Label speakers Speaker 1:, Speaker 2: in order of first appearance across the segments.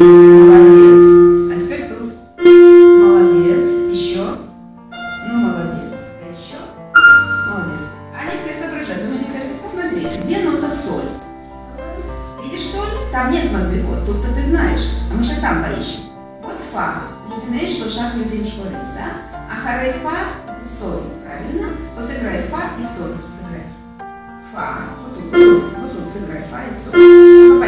Speaker 1: Молодец. А теперь тут. Молодец. Еще. Ну, молодец. А еще. Молодец. Они все соображают. Думаете, даже посмотри, где нота соль? Видишь соль? Там нет мадбекот. Тут-то ты знаешь. А мы сейчас там поищем. Вот фа. Лифней шлошак людим шкуры, да? А харей фа – соль, правильно? Вот сыграй фа и соль. Сыграй. Фа. Вот тут, вот тут, вот тут сыграй фа и соль. Ну,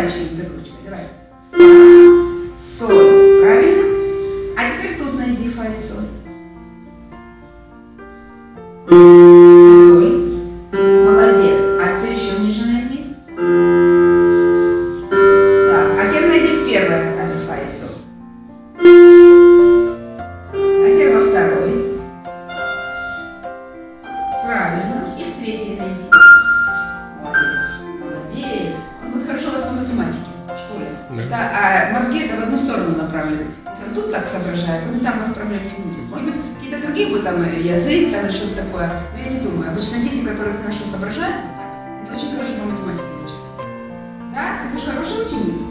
Speaker 2: Да.
Speaker 1: Да, а мозги это в одну сторону направлены. Если он тут так соображает, он и там у вас проблем не будет. Может быть, какие-то другие будут там э, язык там или что-то такое. Но я не думаю. Обычно дети, которые хорошо соображают, вот так, они очень хорошо по математике учатся. Да? Ты будешь хороший ученик.